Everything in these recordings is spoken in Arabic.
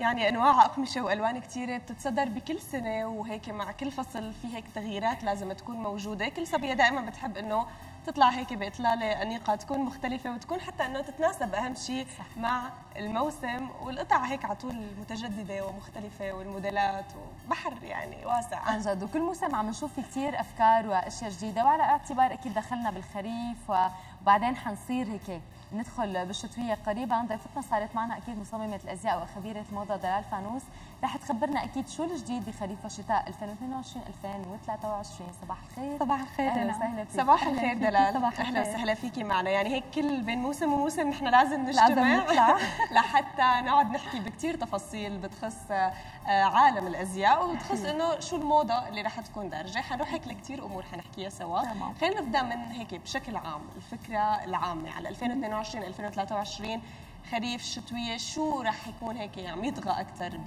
يعني انواع اقمشه والوان كثيره بتتصدر بكل سنة وهيك مع كل فصل في هيك تغييرات لازم تكون موجودة. كل صبية دائما بتحب إنه تطلع هيك بإطلالة أنيقة تكون مختلفة وتكون حتى إنه تتناسب أهم شيء مع الموسم والقطع هيك على طول متجددة ومختلفة والموديلات وبحر يعني واسع. عن جد وكل موسم عم نشوف في كثير أفكار وأشياء جديدة وعلى اعتبار أكيد دخلنا بالخريف وبعدين حنصير هيك ندخل بالشتوية قريبا. ضيفتنا صارت معنا أكيد مصممة الأزياء وخبيرة الموضه دلال فانوس. رح تخبرنا أكيد شو الجديد بخريف وشتاء 2022 2023 صباح الخير. صباح الخير أهلا وسهلا فيك. صباح الخير دلال. صباح أهلا وسهلا فيكي معنا. يعني هيك كل بين موسم وموسم نحن لازم نجتمع. لازم لحتى نقعد نحكي بكثير تفاصيل بتخص آه، عالم الأزياء وبتخص إنه شو الموضة اللي رح تكون دارجة. حنروح هيك لكثير أمور حنحكيها سوا. خلينا نبدأ من هيك بشكل عام. الفكرة العامة على 2022 2023 خريف شتوية شو رح يكون هيك عم يعني يطغى أكثر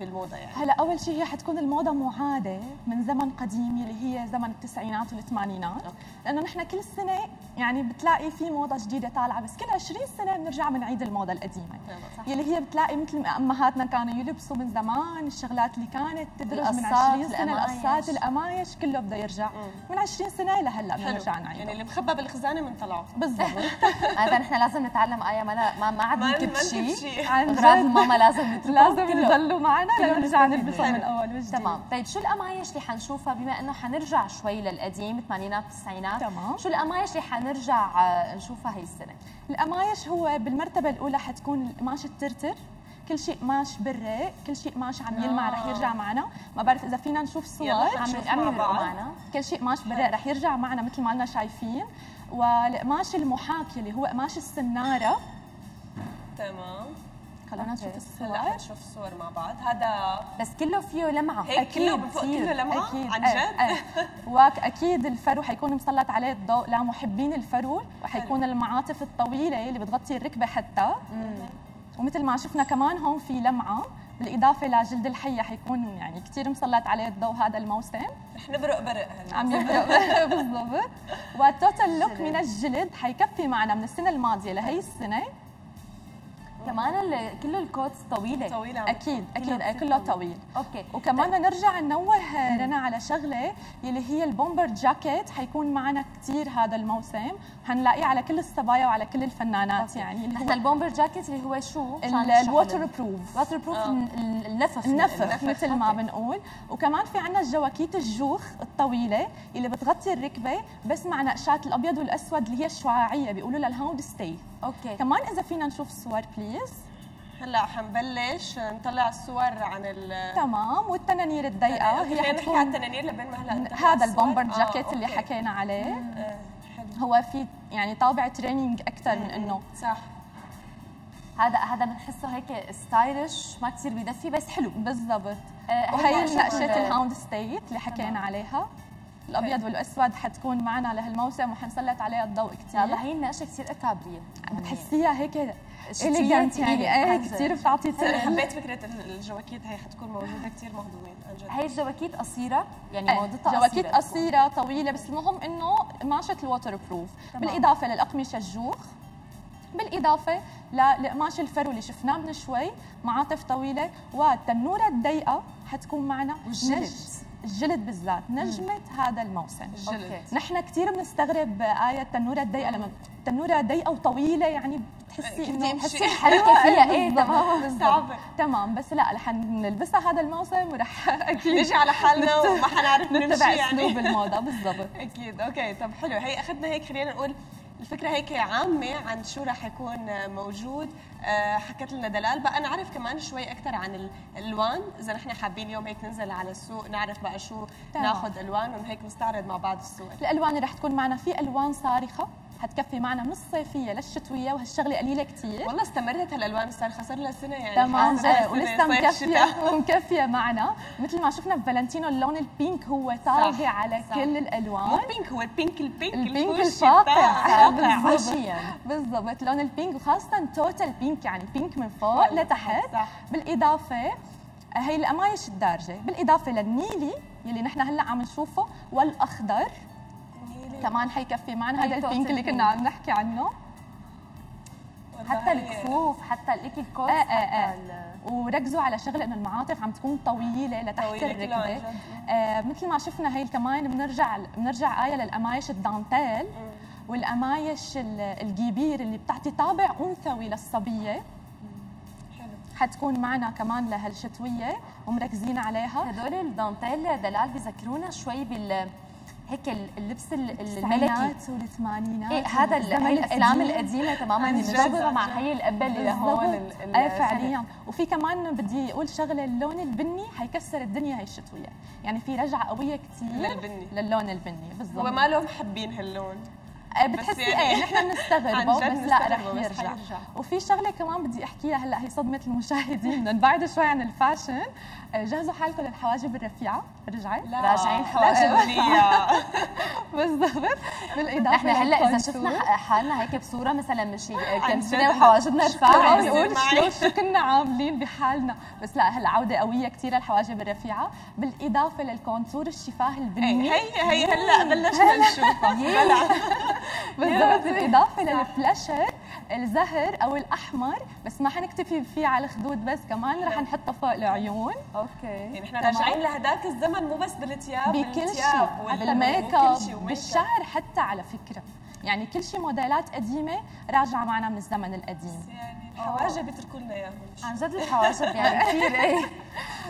بالموضة يعني؟ هلا أول شيء هي حتكون الموضة معادة من زمن قديم يلي هي زمن التسعينات والثمانينات. لأنه نحن كل سنة يعني بتلاقي في موضة جديدة طالعة بس كل 20 سنة بنرجع بنعيد الموضة القديمة. يلي هي بتلاقي مثل أمهاتنا كانوا يلبسوا من زمان الشغلات اللي كانت تدرج من 20 سنة القصات القمايش كله بده يرجع. من 20 سنة لهلا بنرجع نعيد يعني اللي مخبى بالخزانة بنطلعه بالضبط. هذا نحن لازم نتعلم آية ما ما عاد نكب شيء. اغراض الماما لازم لازم يضلوا معنا لنرجع نلبسها من اول وجديد تمام. طيب شو القمايش اللي حنشوفها؟ بما إنه حنرجع شوي للقديم الثمانينات والتسعينات تمام. شو القمايش اللي حنرجع آه، نشوفها هي السنة؟ القمايش هو بالمرتبة الأولى حتكون قماش الترتر. كل شيء ماش بري كل شيء ماش عم يلمع آه. رح يرجع معنا. ما بعرف إذا فينا نشوف صور. عم يلمع معنا. كل شيء ماش بري رح يرجع معنا مثل ما لنا شايفين. والقماش المحاكي اللي هو قماش السنارة. تمام. خلينا نشوف الصور. هلا نشوف الصور مع بعض. هذا بس كله فيه لمعة. هيك كله بفوق كله لمعة؟ أكيد. عن جد؟ أه. واكيد الفرو حيكون مسلط عليه الضوء. لمحبين الفرو وحيكون المعاطف الطويلة اللي بتغطي الركبة حتى. مم. ومثل ما شفنا كمان هون في لمعة. بالإضافة لجلد الحيه حيكون يعني كثير مسلط عليه الضوء هذا الموسم. رح نبرق برق عم يبرق. برق بالضبط وال total look من الجلد حيكفي معنا من السنة الماضية لهي السنة. كمان كل ال coats طويلة. طويلة أكيد أكيد كله طويل okay. وكمان طيب. نرجع ننوه رنا على شغلة يلي هي ال bomber jacket. حيكون معنا كثير هذا الموسم. حنلاقيه على كل الصبايا وعلى كل الفنانات okay. يعني. نحن ال bomber jacket اللي هو شو؟ ال waterproof waterproof النفخ النفخ مثل ما بنقول. وكمان في عندنا الجواكيت الجوخ الطويلة اللي بتغطي الركبة بس مع نقشات الأبيض والأسود اللي هي الشعاعية بيقولوا لها ال houndstooth okay. كمان إذا فينا نشوف الصور please هلأ حنبلش نطلع الصور عن ال تمام والتنانير الضيقة هي حتكون على التنانير لبين ما هلأ هذا ال bomber jacket آه، اللي حكينا عليه. آه، هو في يعني طابع training أكثر من إنه. صح. هذا هذا بنحسه هيك stylish ما كثير بيدفي بس حلو. بالضبط. آه وهي نقشه ال houndstooth اللي حكينا عليها. الأبيض والأسود حتكون معنا لهالموسم وحنسلط عليها الضوء كثير لا هي النقشة كثير fr: agréable بتحسيها هيك elegant يعني. إيه كثير بتعطي حبيت فكرة الجواكيت هي حتكون موجودة كثير مهضومين عن جد؟ هي الجواكيت قصيرة يعني إيه موضتها جواكيت قصيرة طويلة بس المهم إنه قماشه ال waterproof بالإضافة للأقمشة الجوخ بالإضافة لقماش الفرو اللي شفناه من شوي معاطف طويلة والتنورة الضيقة حتكون معنا والجلد. الجلد بالذات نجمة مم. هذا الموسم. الجلد. نحن كثير بنستغرب آية التنورة الضيقة لما التنورة ضيقة وطويلة يعني بتحسي إنه بتحسي حركة فيها إيه تمام صعبة. تمام بس لا رح نلبسها هذا الموسم ورح أكيد نجي على حالنا وما حنعرف نمشي يعني. أسلوب الموضة بالضبط. أكيد. أوكي طب حلو. هي أخذنا هيك خلينا نقول الفكرة هيك عامة عن شو راح يكون موجود. آه، حكت لنا دلال بقى. نعرف كمان شوي أكثر عن الألوان. إذا نحن حابين اليوم هيك ننزل على السوق نعرف بقى شو ناخذ ألوان وهيك نستعرض مع بعض الصور الألوان اللي رح تكون معنا في ألوان صارخة. حتكفي معنا من الصيفيه للشتوية وهالشغلة قليلة كثير والله استمرت هالألوان صار خسر لها سنه يعني. تمام ولسه مكفيه ومكفيه معنا. مثل ما شفنا بفالنتينو اللون ال pink هو طاغي على صح. كل الألوان. مو pink هو ال pink ال pink ال pink الفاقع. بالضبط. بالضبط. لون ال pink وخاصة total pink يعني pink من فوق لتحت. صح. بالإضافة هي القمايش الدارجة. بالإضافة للنيلي يلي نحن هلأ عم نشوفه والأخضر. كمان حيكفي معنا هذا البينك اللي كنا عم نحكي عنه. حتى الكفوف حتى الايكي الكوس آه آه آه. وركزوا على شغلة إنه المعاطف عم تكون طويلة لتحت الركبة. آه مثل ما شفنا هي كمان بنرجع بنرجع آية للقمايش الدانتيل. والقمايش الجيبير اللي بتعطي طابع أنثوي للصبية. حتكون معنا كمان لهالشتوية ومركزين عليها. هدول الدانتيل دلال بذكرونا شوي بال هيك اللبس الملكي والثمانينات إيه هذا الافلام القديمة. تماما اللي مع هي القبه اللي لهون إيه فعليا. وفي كمان بدي أقول شغلة اللون البني حيكسر الدنيا هي الشتوية. يعني في رجعة قوية كثير للبني. للون البني بالضبط. وما لهم محبين هاللون. بتحسي يعني إيه نحن بنستغربه بس لا رح يرجع. وفي شغلة كمان بدي أحكيها هلأ هي صدمة المشاهدين. نبعد شوي عن الفاشن آه، جهزوا حالكم للحواجب الرفيعة. رجعت لا. راجعين حواجب بالضبط. بالإضافة نحن هلأ إذا شفنا حالنا هيك بصورة مثلا كم سنه وحواجبنا رفيعه بنقول شو كنا عاملين بحالنا؟ بس لا هلأ عودة قوية كثير للحواجب الرفيعة. بالإضافة للكونتور الشفاه البني. هي هي هلأ بلشنا نشوفها. بالضبط بالاضافه للفلاشر الزهر أو الأحمر بس ما حنكتفي فيه على الخدود بس كمان رح نحطه فوق العيون. okay. يعني إحنا راجعين لهداك الزمن مو بس بالثياب بكل شيء. بالميك أب بالشعر حتى على فكرة. يعني كل شيء موديلات قديمة راجعة معنا من الزمن القديم. يعني الحواجب بيتركوا لنا إياهم. عن جد الحواجب يعني كثير إيه.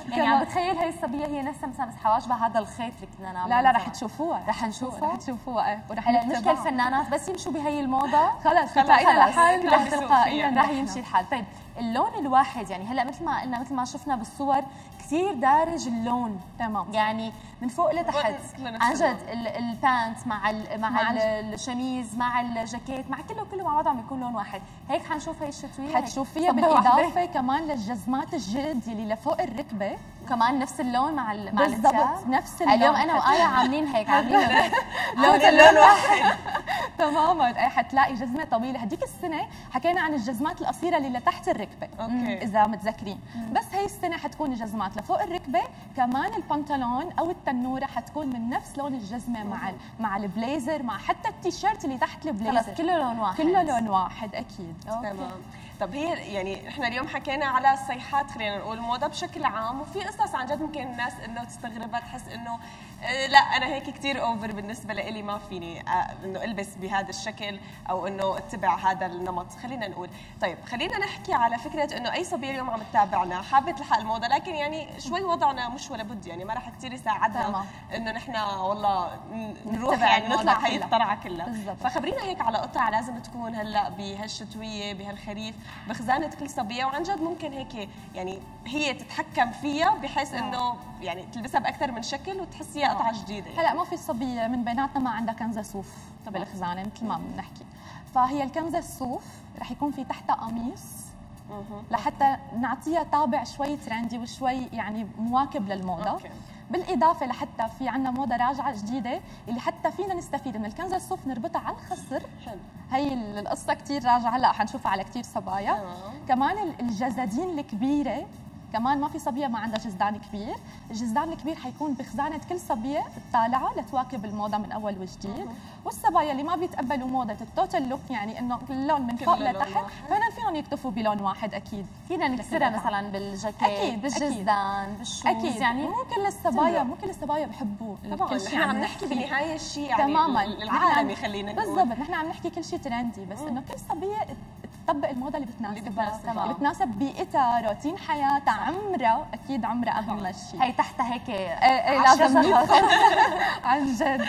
يعني عم بتخيل هي الصبية هي نفسها مثلا بس حواجبها هذا الخيط اللي كنا نعمله لا لا رح تشوفوها. رح نشوفها. رح تشوفوها إيه. ورح هلا المشكلة الفنانات بس يمشوا بهي الموضة. خلص تلاقينا لحالنا تلقائيا. رح يمشي الحال. طيب اللون الواحد يعني هلا مثل ما قلنا مثل ما شفنا بالصور كثير دارج اللون. تمام. يعني من فوق لتحت. عن جد ال pants مع ال مع, مع الشميز مع الجاكيت مع كله كله مع بعضه عم يكون لون واحد. هيك حنشوف هي الشتوية. حتشوفيها بالاضافه كمان للجزمات الجلد اللي لفوق الركبة. كمان نفس اللون مع ال مع بالضبط نفس اللون اليوم أنا وايه عاملين هيك عاملين لون اللون واحد. تماما. حتلاقي جزمة طويلة. هديك السنة حكينا عن الجزمات القصيرة اللي لتحت الركبة. okay. إذا متذكرين. بس هي السنة حتكون الجزمات لفوق الركبة. كمان البنطلون أو التنورة حتكون من نفس لون الجزمة مع مع البليزر مع حتى التيشيرت اللي تحت البليزر. كله لون واحد. كله لون واحد أكيد. تمام. طب هي يعني إحنا اليوم حكينا على الصيحات خلينا نقول موضه بشكل عام وفي قصص عن جد ممكن الناس إنه تستغربها تحس إنه آه لا أنا هيك كثير over بالنسبة لي ما فيني آه إنه ألبس بهذا الشكل أو إنه أتبع هذا النمط خلينا نقول. طيب خلينا نحكي على فكرة إنه أي صبية اليوم عم تتابعنا حابة تلحق الموضة لكن يعني شوي وضعنا مش ولا بد يعني ما راح كثير يساعدنا إنه نحن والله نروح يعني نطلع هي الطلعه كلها. فخبرينا هيك على قطع لازم تكون هلأ بهالشتوية بهالخريف. بخزانة كل صبية وعن جد ممكن هيك يعني هي تتحكم فيها بحيث إنه يعني تلبسها بأكثر من شكل وتحسيها قطعة جديدة. هلأ ما في صبية من بيناتنا ما عندها كنزة صوف بالخزانه مثل ما بنحكي. فهي الكنزة الصوف رح يكون في تحتها قميص لحتى نعطيها طابع شوي ترندي وشوي يعني مواكب للموضة. أوكي. بالإضافة لحتى في عندنا موضة راجعة جديدة اللي حتى فينا نستفيد من الكنزه الصوف نربطها على الخصر حلو. هي القصة كثير راجعة هلا حنشوفها على كثير صبايا. كمان الجزادين الكبيرة كمان ما في صبية ما عندها جزدان كبير. الجزدان الكبير حيكون بخزانة كل صبية الطالعه لتواكب الموضة من أول وجديد. والصبايا اللي ما بيتقبلوا موضة ال total look يعني إنه اللون من فوق لتحت فهنا فيهم يكتفوا بلون واحد أكيد. فينا نكسرها مثلا بالجاكيت أكيد بالجزدان بال shoes أكيد. يعني مو كل الصبايا مو كل الصبايا بحبوا طبعا كل شيء عم نحكي بالنهايه الشيء يعني تماما. العالمي خلينا نقول. بالضبط نحن عم نحكي كل شيء trendy بس إنه كل صبية تطبق الموضة اللي بتناسبها اللي بتناسب. بيئتها روتين حياتها عمرها أكيد عمرها اهم شيء. هي تحتها هيك إيه إيه لازم عن جد.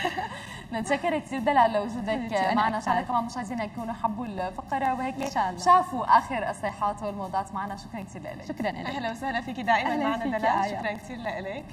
نتشكر كثير دلال لوجودك معنا. إن شاء الله كمان مشاهدينا يكونوا حبوا الفقرة وهيك إن شاء الله. شافوا آخر الصيحات والموضات معنا. شكرا كثير لك. شكرا لك. أهلا وسهلا فيكي دائما معنا دلال شكرا كثير لك.